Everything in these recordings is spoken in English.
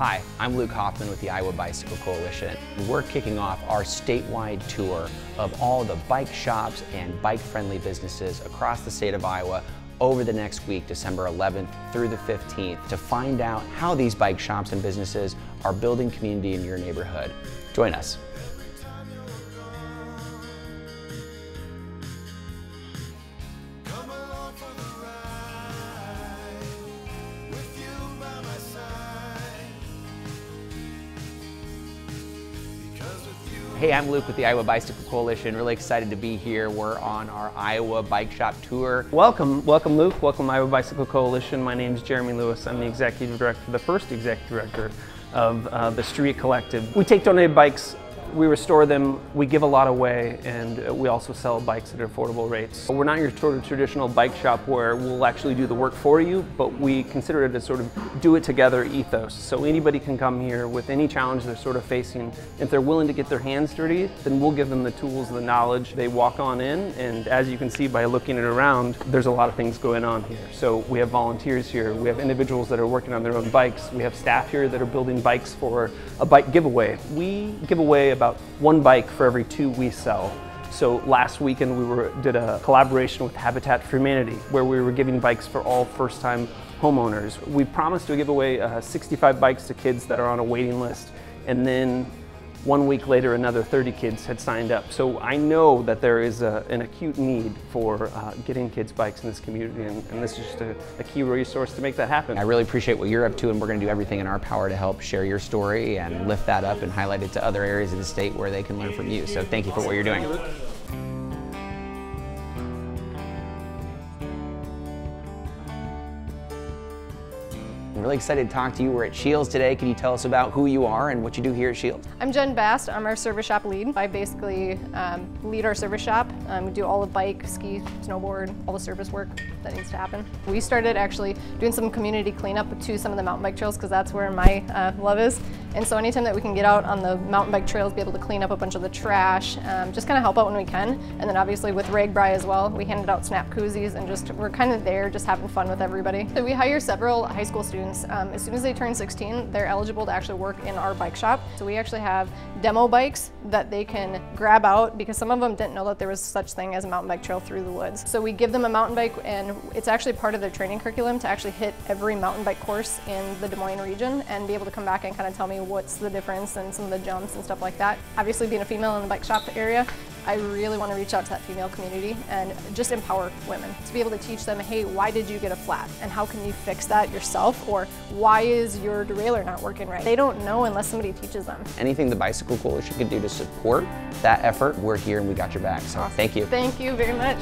Hi, I'm Luke Hoffman with the Iowa Bicycle Coalition. We're kicking off our statewide tour of all the bike shops and bike-friendly businesses across the state of Iowa over the next week, December 11th through the 15th, to find out how these bike shops and businesses are building community in your neighborhood. Join us. Hey, I'm Luke with the Iowa Bicycle Coalition. Really excited to be here. We're on our Iowa Bike Shop Tour. Welcome, welcome Luke, welcome Iowa Bicycle Coalition. My name is Jeremy Lewis. I'm the executive director, the first executive director of uh, the Street Collective. We take donated bikes we restore them, we give a lot away, and uh, we also sell bikes at affordable rates. We're not your sort of traditional bike shop where we'll actually do the work for you, but we consider it a sort of do it together ethos. So anybody can come here with any challenge they're sort of facing. If they're willing to get their hands dirty, then we'll give them the tools, the knowledge. They walk on in, and as you can see by looking it around, there's a lot of things going on here. So we have volunteers here, we have individuals that are working on their own bikes, we have staff here that are building bikes for a bike giveaway. We give away about one bike for every two we sell. So last weekend we were, did a collaboration with Habitat for Humanity where we were giving bikes for all first-time homeowners. We promised to give away uh, 65 bikes to kids that are on a waiting list and then one week later, another 30 kids had signed up. So I know that there is a, an acute need for uh, getting kids bikes in this community, and, and this is just a, a, key resource to make that happen. I really appreciate what you're up to, and we're going to do everything in our power to help share your story and lift that up and highlight it to other areas of the state where they can learn from you. So thank you for what you're doing. Really excited to talk to you. We're at Scheels today. Can you tell us about who you are and what you do here at Scheels? I'm Jen Bast. I'm our service shop lead. I basically um, lead our service shop. Um, we do all the bike, ski, snowboard, all the service work that needs to happen. We started actually doing some community cleanup to some of the mountain bike trails because that's where my uh, love is. And so anytime that we can get out on the mountain bike trails, be able to clean up a bunch of the trash, um, just kind of help out when we can. And then obviously with RAGBRAI as well, we handed out snap koozies and just we're kind of there just having fun with everybody. So we hire several high school students. Um, as soon as they turn 16, they're eligible to actually work in our bike shop. So we actually have demo bikes that they can grab out because some of them didn't know that there was such thing as a mountain bike trail through the woods. So we give them a mountain bike and it's actually part of their training curriculum to actually hit every mountain bike course in the Des Moines region and be able to come back and kind of tell me what's the difference and some of the jumps and stuff like that. Obviously being a female in the bike shop area, I really want to reach out to that female community and just empower women to be able to teach them, hey, why did you get a flat? And how can you fix that yourself? Or why is your derailleur not working right? They don't know unless somebody teaches them. Anything the Bicycle Coalition can do to support that effort, we're here and we got your back. So awesome. thank you. Thank you very much.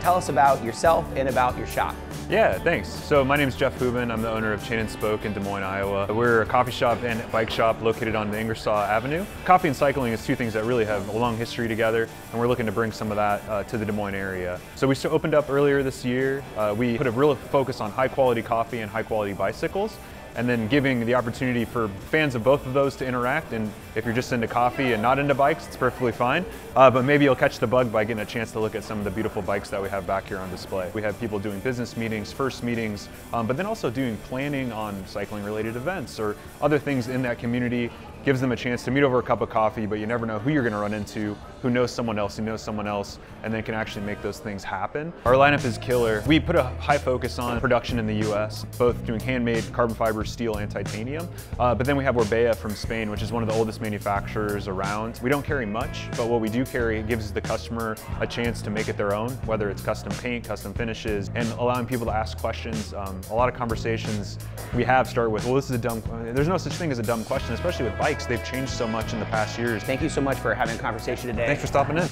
Tell us about yourself and about your shop. Yeah, thanks. So my name is Jeff Hubin. I'm the owner of Chain and Spoke in Des Moines, Iowa. We're a coffee shop and bike shop located on the Ingersoll Avenue. Coffee and cycling is two things that really have a long history together, and we're looking to bring some of that uh, to the Des Moines area. So we opened up earlier this year. Uh, we put a real focus on high quality coffee and high quality bicycles and then giving the opportunity for fans of both of those to interact. And if you're just into coffee and not into bikes, it's perfectly fine. Uh, but maybe you'll catch the bug by getting a chance to look at some of the beautiful bikes that we have back here on display. We have people doing business meetings, first meetings, um, but then also doing planning on cycling related events or other things in that community gives them a chance to meet over a cup of coffee, but you never know who you're going to run into, who knows someone else, who knows someone else, and then can actually make those things happen. Our lineup is killer. We put a high focus on production in the US, both doing handmade carbon fiber, steel, and titanium. Uh, but then we have Orbea from Spain, which is one of the oldest manufacturers around. We don't carry much, but what we do carry gives the customer a chance to make it their own, whether it's custom paint, custom finishes, and allowing people to ask questions. Um, a lot of conversations we have start with, well, this is a dumb, there's no such thing as a dumb question, especially with bikes bikes. They've changed so much in the past years. Thank you so much for having a conversation today. Thanks for stopping in.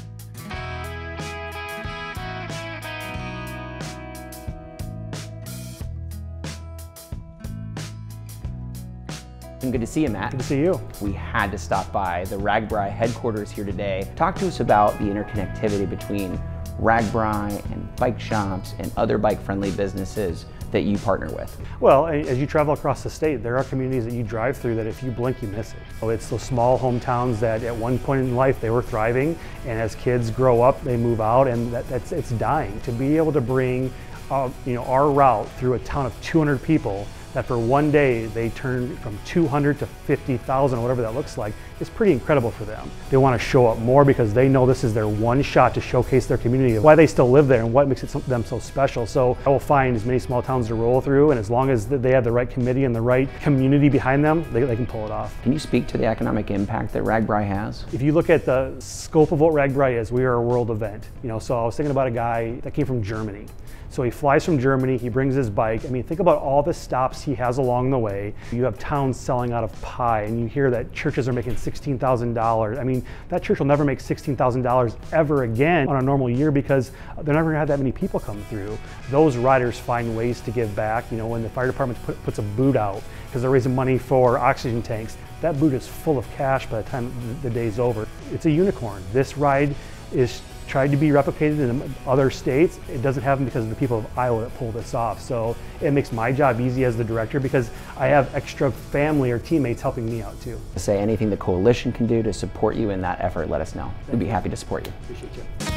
good to see you, Matt. Good to see you. We had to stop by the RAGBRAI headquarters here today. Talk to us about the interconnectivity between RAGBRAI and bike shops and other bike-friendly businesses that you partner with? Well, as you travel across the state, there are communities that you drive through that if you blink, you miss it. So it's those small hometowns that at one point in life they were thriving, and as kids grow up, they move out, and that, that's it's dying. To be able to bring uh, you know, our route through a town of 200 people that for one day they turn from 200 to 50,000 or whatever that looks like is pretty incredible for them. They want to show up more because they know this is their one shot to showcase their community, why they still live there and what makes it, them so special. So I will find as many small towns to roll through and as long as they have the right committee and the right community behind them, they, they can pull it off. Can you speak to the economic impact that RAGBRAI has? If you look at the scope of what RAGBRAI is, we are a world event. You know, so I was thinking about a guy that came from Germany. So he flies from Germany, he brings his bike. I mean, think about all the stops he has along the way. You have towns selling out of pie, and you hear that churches are making $16,000. I mean, that church will never make $16,000 ever again on a normal year because they're never gonna have that many people come through. Those riders find ways to give back. You know, when the fire department put, puts a boot out because they're raising money for oxygen tanks, that boot is full of cash by the time the day's over. It's a unicorn. This ride is tried to be replicated in other states. It doesn't happen because of the people of Iowa that pull this off. So it makes my job easy as the director because I have extra family or teammates helping me out too. Say anything the coalition can do to support you in that effort, let us know. We'd be happy to support you. Appreciate you.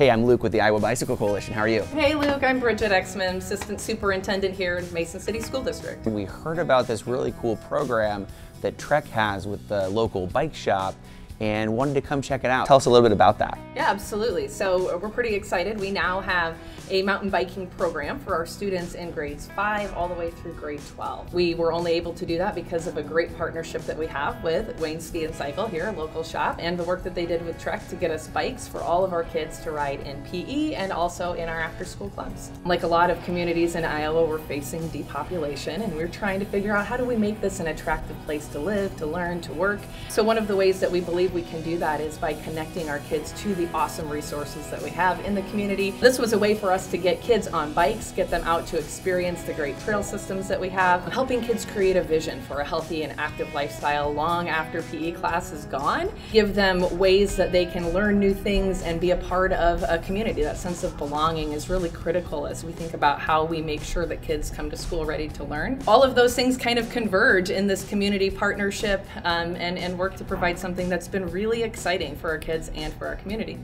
Hey, I'm Luke with the Iowa Bicycle Coalition. How are you? Hey Luke, I'm Bridget Exman, Assistant Superintendent here in Mason City School District. We heard about this really cool program that Trek has with the local bike shop and wanted to come check it out. Tell us a little bit about that. Yeah, absolutely. So uh, we're pretty excited. We now have a mountain biking program for our students in grades 5 all the way through grade 12. We were only able to do that because of a great partnership that we have with Wayne Ski and Cycle here, a local shop, and the work that they did with Trek to get us bikes for all of our kids to ride in PE and also in our after school clubs. Like a lot of communities in Iowa, we're facing depopulation and we're trying to figure out how do we make this an attractive place to live, to learn, to work. So one of the ways that we believe we can do that is by connecting our kids to the awesome resources that we have in the community. This was a way for us to get kids on bikes, get them out to experience the great trail systems that we have, helping kids create a vision for a healthy and active lifestyle long after PE class is gone, give them ways that they can learn new things and be a part of a community. That sense of belonging is really critical as we think about how we make sure that kids come to school ready to learn. All of those things kind of converge in this community partnership um, and, and work to provide something that's been really exciting for our kids and for our community.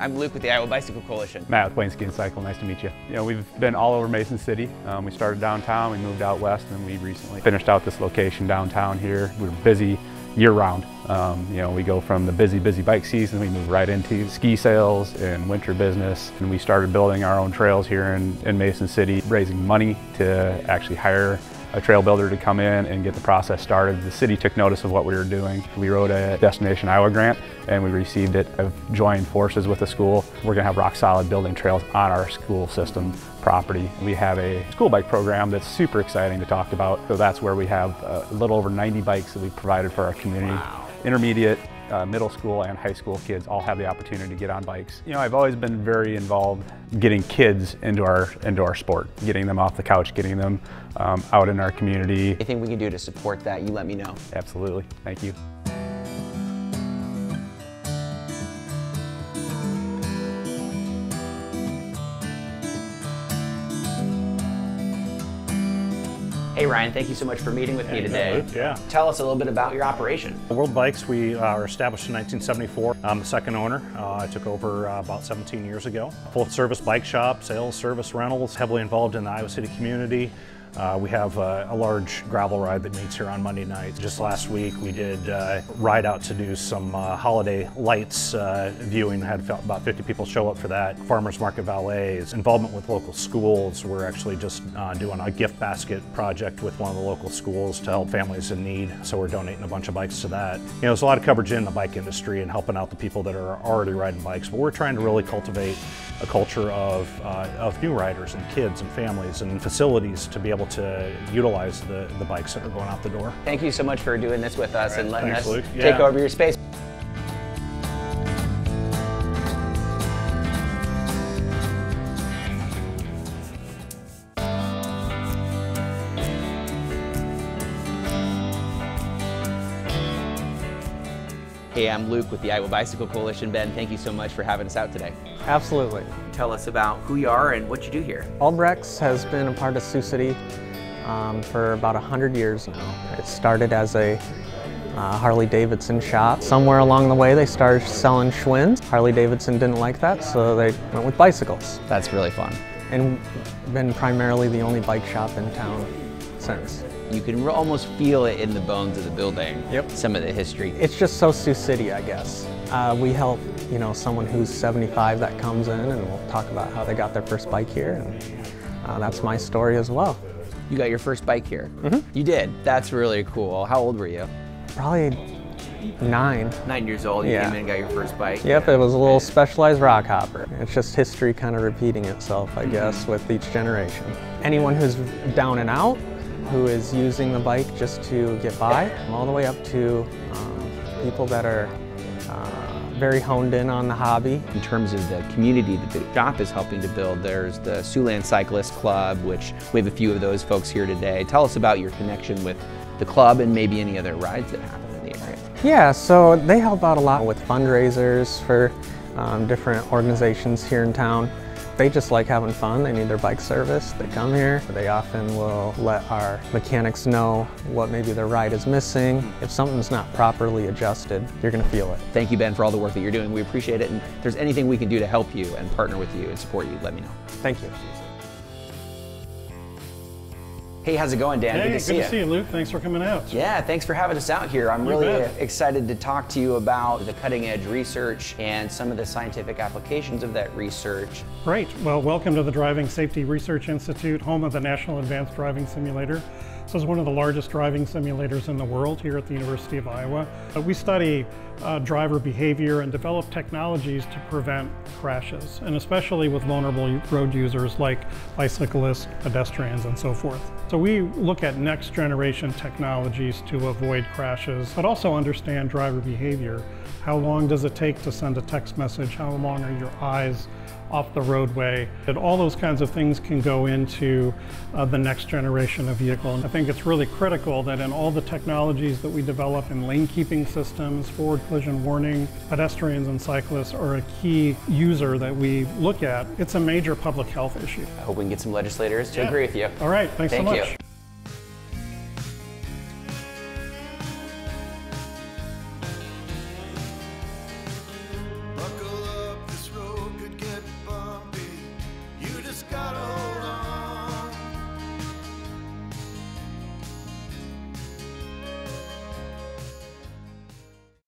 I'm Luke with the Iowa Bicycle Coalition. Matt with Wayne Ski and Cycle, nice to meet you. You know, we've been all over Mason City. Um, we started downtown, we moved out west, and we recently finished out this location downtown here. We're busy year round. Um, you know, we go from the busy, busy bike season, we move right into ski sales and winter business. And we started building our own trails here in, in Mason City, raising money to actually hire a trail builder to come in and get the process started. The city took notice of what we were doing. We wrote a Destination Iowa grant and we received it. I've joined forces with the school. We're gonna have rock solid building trails on our school system property. We have a school bike program that's super exciting to talk about. So that's where we have a little over 90 bikes that we've provided for our community. Wow. Intermediate, uh, middle school and high school kids all have the opportunity to get on bikes. You know, I've always been very involved getting kids into our into our sport, getting them off the couch, getting them um, out in our community. Anything we can do to support that, you let me know. Absolutely. Thank you. Hey Ryan, thank you so much for meeting with me today. Yeah. Tell us a little bit about your operation. World Bikes, we are established in 1974. I'm the second owner. Uh, I took over uh, about 17 years ago. Full service bike shop, sales, service, rentals, heavily involved in the Iowa City community. Uh, we have uh, a large gravel ride that meets here on Monday nights. Just last week we did uh, ride out to do some uh, holiday lights uh, viewing. Had about 50 people show up for that. Farmers Market Valets, involvement with local schools. We're actually just uh, doing a gift basket project with one of the local schools to help families in need. So we're donating a bunch of bikes to that. You know, there's a lot of coverage in the bike industry and helping out the people that are already riding bikes, but we're trying to really cultivate a culture of, of new riders and kids and families and facilities to be able able to utilize the, the bikes that are going out the door. Thank you so much for doing this with us right. and letting Thanks, us take over your space. Hey, I'm Luke with the Iowa Bicycle Coalition. Ben, thank you so much for having us out today. Absolutely. Tell us about who you are and what you do here. Albrecht's has been a part of Sioux City um, for about 100 years now. It started as a uh, Harley Davidson shop. Somewhere along the way they started selling Schwinn's. Harley Davidson didn't like that, so they went with bicycles. That's really fun. And been primarily the only bike shop in town since. You can almost feel it in the bones of the building. Yep. Some of the history. It's just so Sioux City, I guess. Uh, we help, you know, someone who's 75 that comes in and we'll talk about how they got their first bike here. And uh, that's my story as well. You got your first bike here. Mm-hmm. You did. That's really cool. How old were you? Probably nine. Nine years old. You Yeah. came in and got your first bike. Yep, it was a little Specialized Rockhopper. It's just history kind of repeating itself, I guess, with each generation. Anyone who's down and out, who is using the bike just to get by, all the way up to um, people that are uh, very honed in on the hobby. In terms of the community that the shop is helping to build, there's the Siouxland Cyclist Club, which we have a few of those folks here today. Tell us about your connection with the club and maybe any other rides that happen in the area. Yeah, so they help out a lot with fundraisers for um, different organizations here in town. They just like having fun. They need their bike service. They come here. They often will let our mechanics know what maybe their ride is missing. If something's not properly adjusted, you're going to feel it. Thank you, Ben, for all the work that you're doing. We appreciate it. And if there's anything we can do to help you and partner with you and support you, let me know. Thank you. Hey, how's it going, Dan? Hey, good to see you. see you, Luke. Thanks for coming out. Yeah, thanks for having us out here. I'm You really bet. excited to talk to you about the cutting edge research and some of the scientific applications of that research. Great. Well, welcome to the Driving Safety Research Institute, home of the National Advanced Driving Simulator. This is one of the largest driving simulators in the world here at the University of Iowa. Uh, we study uh, driver behavior and develop technologies to prevent crashes, and especially with vulnerable road users like bicyclists, pedestrians, and so forth. So we look at next generation technologies to avoid crashes, but also understand driver behavior. How long does it take to send a text message? How long are your eyes off the roadway. And all those kinds of things can go into uh, the next generation of vehicle. And I think it's really critical that in all the technologies that we develop in lane keeping systems, forward collision warning, pedestrians and cyclists are a key user that we look at. It's a major public health issue. I hope we can get some legislators to Yeah. agree with you. All right, thanks Thank so you. much.